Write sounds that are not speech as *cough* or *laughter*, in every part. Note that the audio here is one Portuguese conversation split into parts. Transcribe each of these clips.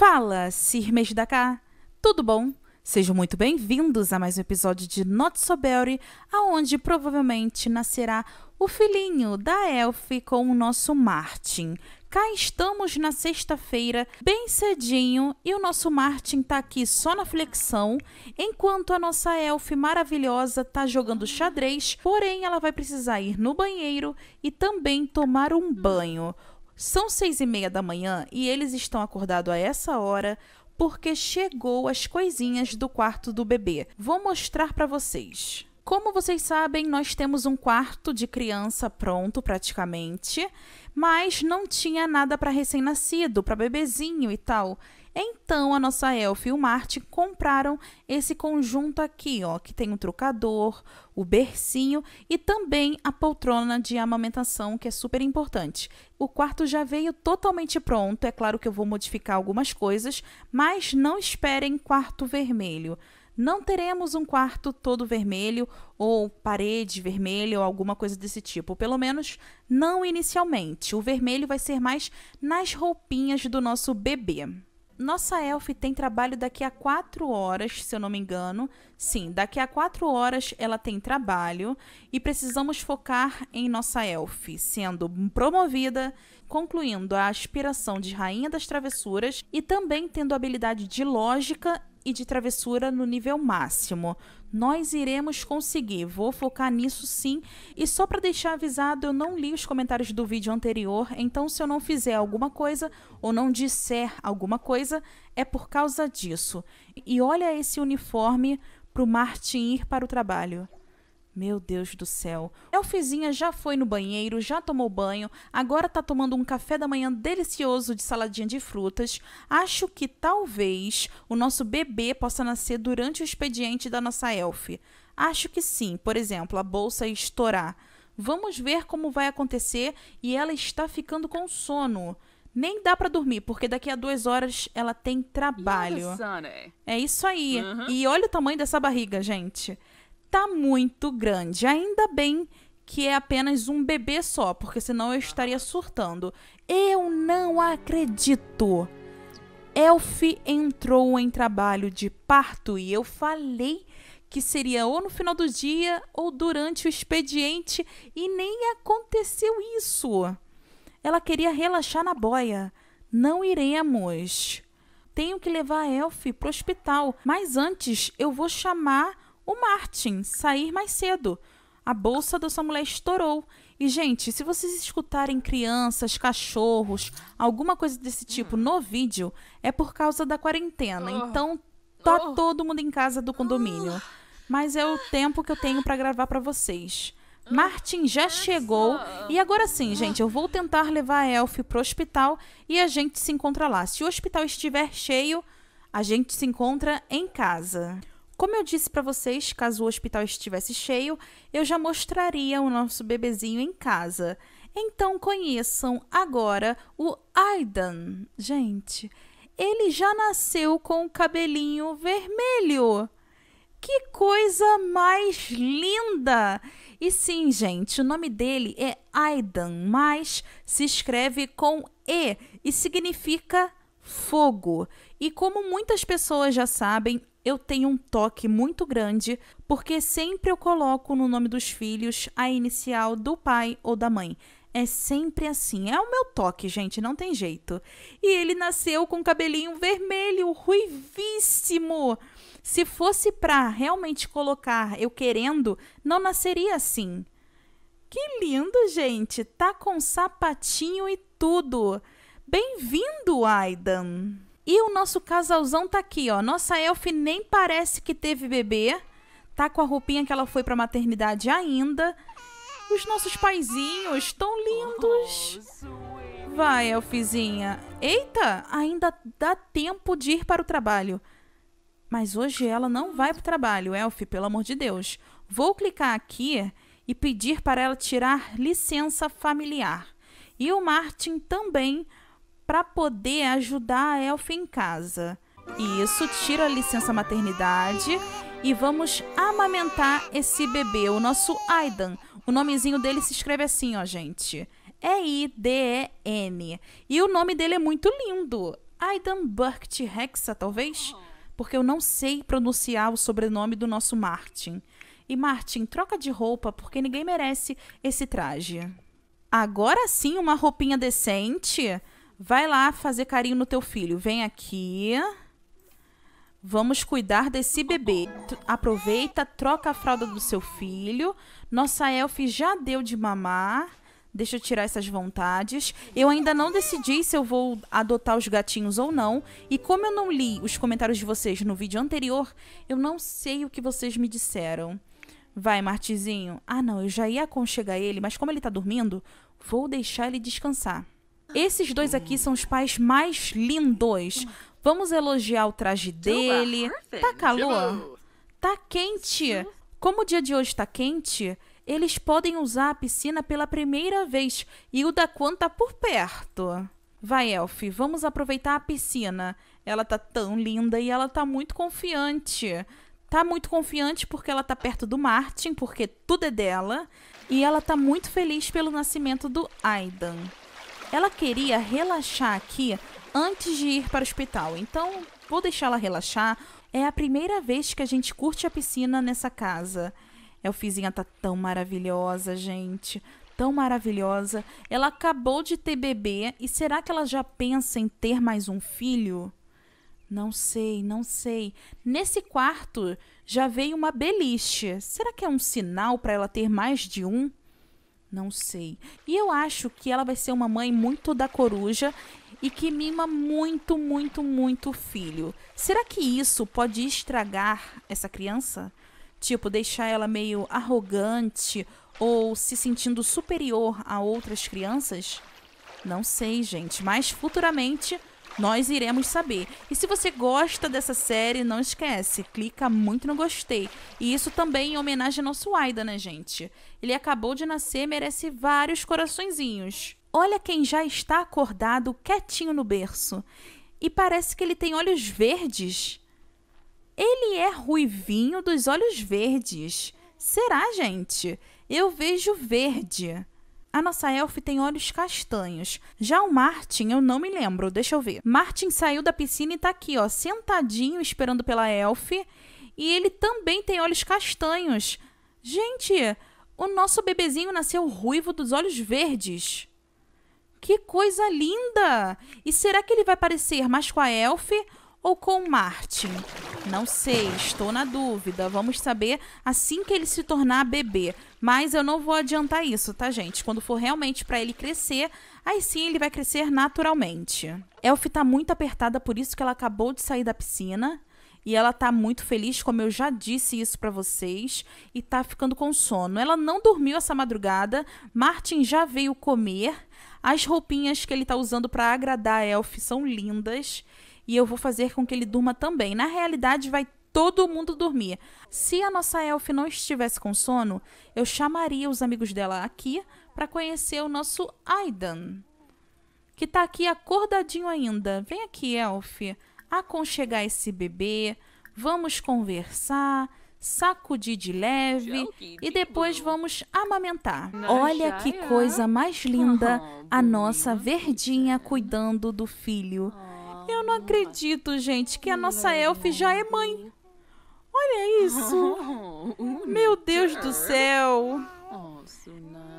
Fala, Sirmes da cá, tudo bom? Sejam muito bem-vindos a mais um episódio de Not So Berry, aonde provavelmente nascerá o filhinho da Elf com o nosso Martin. Cá estamos na sexta-feira, bem cedinho, e o nosso Martin tá aqui só na flexão, enquanto a nossa Elf maravilhosa tá jogando xadrez, porém ela vai precisar ir no banheiro e também tomar um banho. São seis e meia da manhã e eles estão acordados a essa hora porque chegou as coisinhas do quarto do bebê. Vou mostrar para vocês. Como vocês sabem, nós temos um quarto de criança pronto praticamente, mas não tinha nada para recém-nascido, para bebezinho e tal. Então, a nossa Elf e o Marte compraram esse conjunto aqui, ó, que tem o trocador, o bercinho e também a poltrona de amamentação, que é super importante. O quarto já veio totalmente pronto, é claro que eu vou modificar algumas coisas, mas não esperem quarto vermelho. Não teremos um quarto todo vermelho ou parede vermelha ou alguma coisa desse tipo, pelo menos não inicialmente. O vermelho vai ser mais nas roupinhas do nosso bebê. Nossa elf tem trabalho daqui a quatro horas, se eu não me engano. Sim, daqui a quatro horas ela tem trabalho e precisamos focar em nossa elf, sendo promovida, concluindo a aspiração de Rainha das Travessuras e também tendo habilidade de lógica e de travessura no nível máximo. Nós iremos conseguir, vou focar nisso sim. E só para deixar avisado, eu não li os comentários do vídeo anterior, então se eu não fizer alguma coisa ou não disser alguma coisa, é por causa disso. E olha esse uniforme para o Martin ir para o trabalho. Meu Deus do céu. Elfizinha já foi no banheiro, já tomou banho, agora tá tomando um café da manhã delicioso de saladinha de frutas. Acho que talvez o nosso bebê possa nascer durante o expediente da nossa elf. Acho que sim, por exemplo, a bolsa estourar. Vamos ver como vai acontecer e ela está ficando com sono. Nem dá para dormir, porque daqui a duas horas ela tem trabalho. É isso aí. Uhum. E olha o tamanho dessa barriga, gente tá muito grande. Ainda bem que é apenas um bebê só, porque senão eu estaria surtando. Eu não acredito. Elf entrou em trabalho de parto e eu falei que seria ou no final do dia ou durante o expediente e nem aconteceu isso. Ela queria relaxar na boia. Não iremos. Tenho que levar a Elf para o hospital, mas antes eu vou chamar o Martin sair mais cedo. A bolsa dessa mulher estourou. E, gente, se vocês escutarem crianças, cachorros, alguma coisa desse tipo no vídeo, é por causa da quarentena. Oh. Então, tá oh. todo mundo em casa do condomínio. Mas é o tempo que eu tenho para gravar para vocês. Martin já chegou e agora sim, gente, eu vou tentar levar a Elf pro hospital e a gente se encontra lá. Se o hospital estiver cheio, a gente se encontra em casa. Como eu disse para vocês, caso o hospital estivesse cheio, eu já mostraria o nosso bebezinho em casa. Então conheçam agora o Aidan. Gente, ele já nasceu com o cabelinho vermelho. Que coisa mais linda! E sim, gente, o nome dele é Aidan, mas se escreve com E e significa fogo. E como muitas pessoas já sabem, eu tenho um toque muito grande porque sempre eu coloco no nome dos filhos a inicial do pai ou da mãe. É sempre assim. É o meu toque, gente, não tem jeito. E ele nasceu com cabelinho vermelho, ruivíssimo. Se fosse para realmente colocar eu querendo, não nasceria assim. Que lindo, gente! Tá com sapatinho e tudo. Bem-vindo, Aidan. E o nosso casalzão tá aqui, ó. Nossa elf nem parece que teve bebê. Tá com a roupinha que ela foi pra maternidade ainda. Os nossos paizinhos tão lindos. Vai, elfizinha. Eita, ainda dá tempo de ir para o trabalho. Mas hoje ela não vai para o trabalho, Elf, pelo amor de Deus. Vou clicar aqui e pedir para ela tirar licença familiar. E o Martin também para poder ajudar a Elf em casa. Isso, tira a licença maternidade e vamos amamentar esse bebê, o nosso Aidan. O nomezinho dele se escreve assim, ó, gente. E-I-D-E-N. E o nome dele é muito lindo. Aidan Burkt Hexa, talvez? Porque eu não sei pronunciar o sobrenome do nosso Martin. E Martin, troca de roupa porque ninguém merece esse traje. Agora sim, uma roupinha decente. Vai lá fazer carinho no teu filho. Vem aqui. Vamos cuidar desse bebê. Aproveita, troca a fralda do seu filho. Nossa elf já deu de mamar. Deixa eu tirar essas vontades. Eu ainda não decidi se eu vou adotar os gatinhos ou não. E como eu não li os comentários de vocês no vídeo anterior, eu não sei o que vocês me disseram. Vai, Martizinho. Ah, não, eu já ia aconchegar ele, mas como ele tá dormindo, vou deixar ele descansar. Esses dois aqui são os pais mais lindos. Vamos elogiar o traje dele. Tá calor? Tá quente. Como o dia de hoje tá quente, eles podem usar a piscina pela primeira vez e o Daquan tá por perto. Vai, Elf, vamos aproveitar a piscina. Ela tá tão linda e ela tá muito confiante. Tá muito confiante porque ela tá perto do Martin, porque tudo é dela, e ela tá muito feliz pelo nascimento do Aidan. Ela queria relaxar aqui antes de ir para o hospital. Então, vou deixá-la relaxar. É a primeira vez que a gente curte a piscina nessa casa. Elfizinha tá tão maravilhosa, gente. Tão maravilhosa. Ela acabou de ter bebê e será que ela já pensa em ter mais um filho? Não sei, não sei. Nesse quarto já veio uma beliche. Será que é um sinal para ela ter mais de um? Não sei. E eu acho que ela vai ser uma mãe muito da coruja e que mima muito, muito, muito o filho. Será que isso pode estragar essa criança? Tipo, deixar ela meio arrogante ou se sentindo superior a outras crianças? Não sei, gente, mas futuramente nós iremos saber. E se você gosta dessa série, não esquece, clica muito no gostei. E isso também em homenagem ao nosso Aida, né, gente? Ele acabou de nascer, merece vários coraçõezinhos. Olha quem já está acordado, quietinho no berço. E parece que ele tem olhos verdes. Ele é ruivinho dos olhos verdes. Será, gente? Eu vejo verde. A nossa elf tem olhos castanhos. Já o Martin, eu não me lembro, deixa eu ver. Martin saiu da piscina e tá aqui, ó, sentadinho esperando pela elf. E ele também tem olhos castanhos. Gente, o nosso bebezinho nasceu ruivo dos olhos verdes. Que coisa linda! E será que ele vai parecer mais com a elf ou com Martin? Não sei, estou na dúvida. Vamos saber assim que ele se tornar bebê. Mas eu não vou adiantar isso, tá, gente? Quando for realmente para ele crescer, aí sim ele vai crescer naturalmente. Elf tá muito apertada, por isso que ela acabou de sair da piscina. E ela tá muito feliz, como eu já disse isso para vocês, e tá ficando com sono. Ela não dormiu essa madrugada. Martin já veio comer. As roupinhas que ele tá usando para agradar a Elf são lindas e eu vou fazer com que ele durma também. Na realidade, vai todo mundo dormir. Se a nossa elf não estivesse com sono, eu chamaria os amigos dela aqui para conhecer o nosso Aidan, que está aqui acordadinho ainda. Vem aqui, elf, aconchegar esse bebê, vamos conversar, sacudir de leve e depois vamos amamentar. Olha que coisa mais linda, a nossa verdinha cuidando do filho. Eu não acredito, gente, que a nossa elf já é mãe. Olha isso! *laughs* Meu Deus do céu!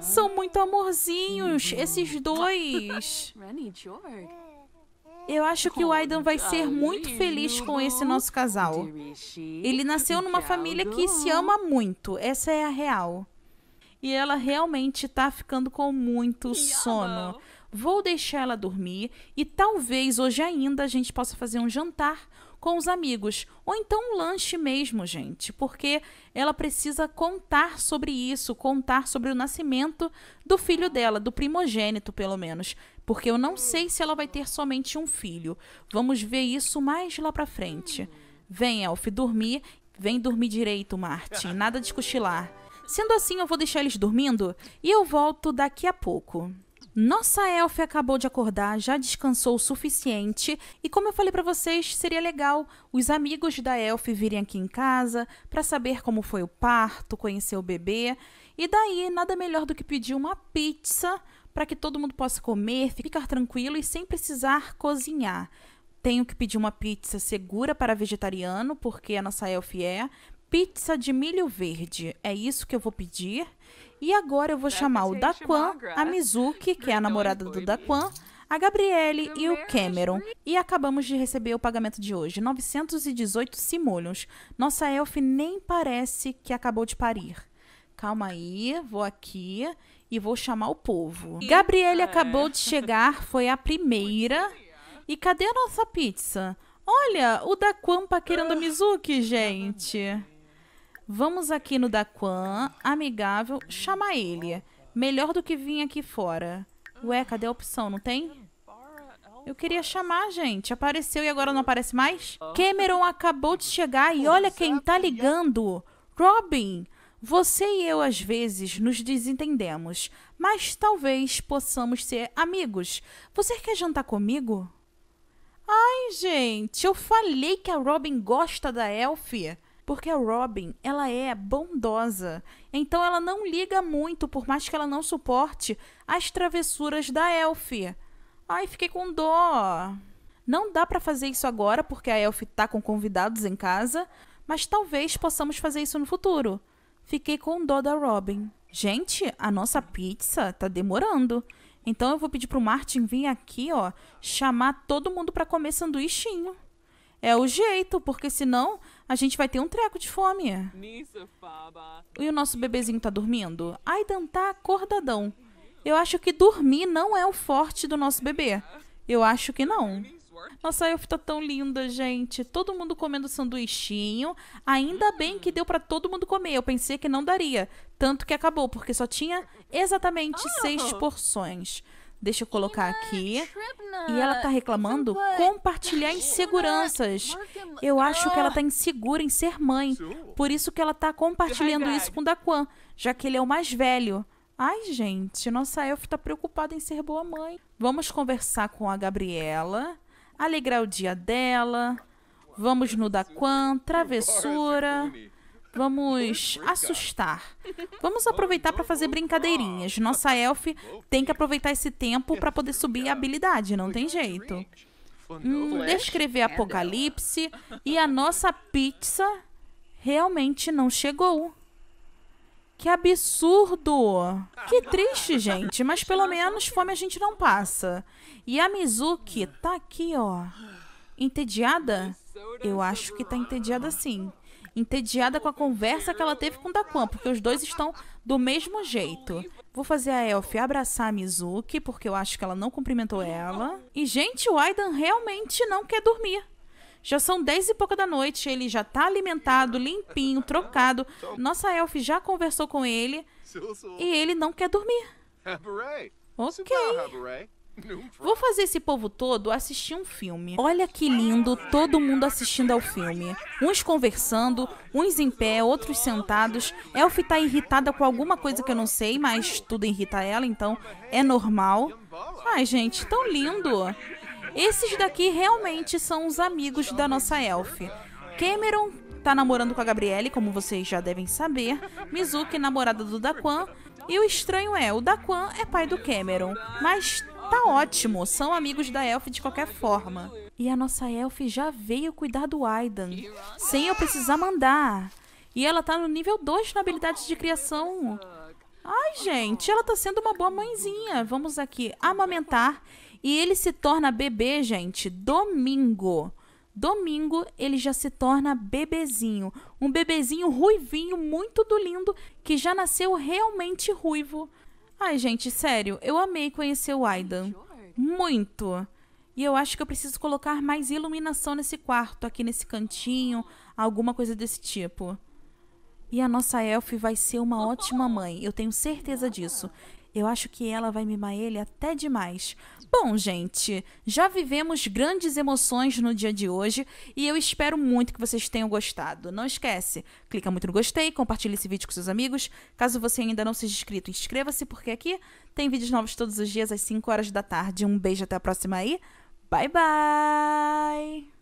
São muito amorzinhos, esses dois. *laughs* Eu acho que o Aidan vai ser muito feliz com esse nosso casal. Ele nasceu numa família que se ama muito, essa é a real. E ela realmente tá ficando com muito sono vou deixar ela dormir e talvez hoje ainda a gente possa fazer um jantar com os amigos, ou então um lanche mesmo, gente, porque ela precisa contar sobre isso, contar sobre o nascimento do filho dela, do primogênito, pelo menos, porque eu não sei se ela vai ter somente um filho. Vamos ver isso mais lá para frente. Vem, Elf, dormir. Vem dormir direito, Martin. Nada de cochilar. Sendo assim, eu vou deixar eles dormindo e eu volto daqui a pouco. Nossa elfe acabou de acordar, já descansou o suficiente e como eu falei para vocês, seria legal os amigos da elfe virem aqui em casa para saber como foi o parto, conhecer o bebê e daí nada melhor do que pedir uma pizza para que todo mundo possa comer, ficar tranquilo e sem precisar cozinhar. tenho que pedir uma pizza segura para vegetariano, porque a nossa elf é. Pizza de milho verde. É isso que eu vou pedir. E agora eu vou chamar o Daquan, a Mizuki, que é a namorada do Daquan, a Gabriele e o Cameron. E acabamos de receber o pagamento de hoje, 918 simoleons. Nossa elf nem parece que acabou de parir. Calma aí, vou aqui e vou chamar o povo. Gabriele acabou de chegar, foi a primeira. E cadê a nossa pizza? Olha, o Daquan paquerando a Mizuki, gente. Vamos aqui no Daquan, amigável, chamar ele. Melhor do que vir aqui fora. Ué, cadê a opção? Não tem? Eu queria chamar, gente. Apareceu e agora não aparece mais? Cameron acabou de chegar e olha quem tá ligando. Robin, você e eu às vezes nos desentendemos, mas talvez possamos ser amigos. Você quer jantar comigo? Ai, gente, eu falei que a Robin gosta da Elfie. Porque a Robin, ela é bondosa. Então ela não liga muito, por mais que ela não suporte as travessuras da Elfie. Ai, fiquei com dó. Não dá para fazer isso agora, porque a Elfie tá com convidados em casa, mas talvez possamos fazer isso no futuro. Fiquei com dó da Robin. Gente, a nossa pizza tá demorando. Então eu vou pedir pro Martin vir aqui, ó, chamar todo mundo para comer sanduichinho. É o jeito, porque senão a gente vai ter um treco de fome. E o nosso bebezinho tá dormindo? Aidan tá acordadão. Eu acho que dormir não é o forte do nosso bebê. Eu acho que não. Nossa elf tá tão linda, gente. Todo mundo comendo sanduichinho. Ainda bem que deu para todo mundo comer. Eu pensei que não daria. Tanto que acabou, porque só tinha exatamente seis porções. Deixa eu colocar aqui. E ela tá reclamando compartilhar inseguranças. Eu acho que ela tá insegura em ser mãe. Por isso que ela tá compartilhando isso com o Daquan, já que ele é o mais velho. Ai, gente, nossa elf tá preocupada em ser boa mãe. Vamos conversar com a Gabriela, alegrar o dia dela. Vamos no Daquan, travessura. Vamos assustar. Vamos aproveitar para fazer brincadeirinhas. Nossa elf tem que aproveitar esse tempo para poder subir a habilidade, não tem jeito. Hum, descrever apocalipse e a nossa pizza realmente não chegou. Que absurdo! Que triste, gente, mas pelo menos fome a gente não passa. E a Mizuki tá aqui, ó. Entediada? Eu acho que tá entediada sim entediada com a conversa que ela teve com o Daquan, porque os dois estão do mesmo jeito. Vou fazer a Elf abraçar a Mizuki, porque eu acho que ela não cumprimentou ela. E, gente, o Aidan realmente não quer dormir. Já são dez e pouca da noite, ele já tá alimentado, limpinho, trocado. Nossa Elf já conversou com ele e ele não quer dormir. Ok. Vou fazer esse povo todo assistir um filme. Olha que lindo, todo mundo assistindo ao filme. Uns conversando, uns em pé, outros sentados. Elf tá irritada com alguma coisa que eu não sei, mas tudo irrita ela, então é normal. Ai, gente, tão lindo. Esses daqui realmente são os amigos da nossa Elf. Cameron tá namorando com a Gabriele, como vocês já devem saber. Mizuki, namorada do Daquan. E o estranho é, o Daquan é pai do Cameron, mas Tá ótimo, são amigos da Elf de qualquer forma. E a nossa Elf já veio cuidar do Aidan, sem eu precisar mandar. E ela tá no nível 2 na habilidade de criação. Ai, gente, ela tá sendo uma boa mãezinha. Vamos aqui amamentar. E ele se torna bebê, gente, domingo. Domingo ele já se torna bebezinho. Um bebezinho ruivinho, muito do lindo, que já nasceu realmente ruivo. Ai, gente, sério, eu amei conhecer o Aidan. Muito. E eu acho que eu preciso colocar mais iluminação nesse quarto, aqui nesse cantinho, alguma coisa desse tipo. E a nossa Elf vai ser uma ótima mãe, eu tenho certeza disso. Eu acho que ela vai mimar ele até demais. Bom, gente, já vivemos grandes emoções no dia de hoje e eu espero muito que vocês tenham gostado. Não esquece, clica muito no gostei, compartilhe esse vídeo com seus amigos. Caso você ainda não seja inscrito, inscreva-se porque aqui tem vídeos novos todos os dias às 5 horas da tarde. Um beijo até a próxima aí. Bye bye.